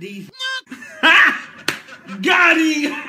These. Got him!